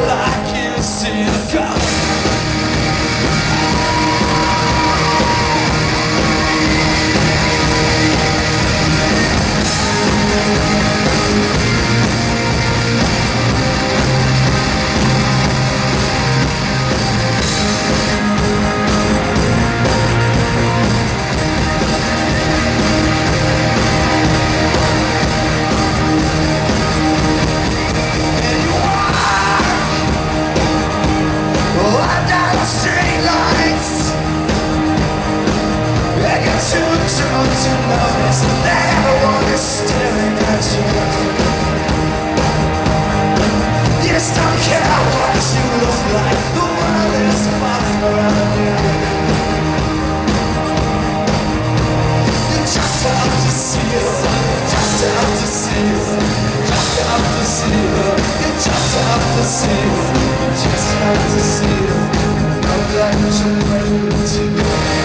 like you see the ghost. Just have to see it. I'm glad you're ready to go.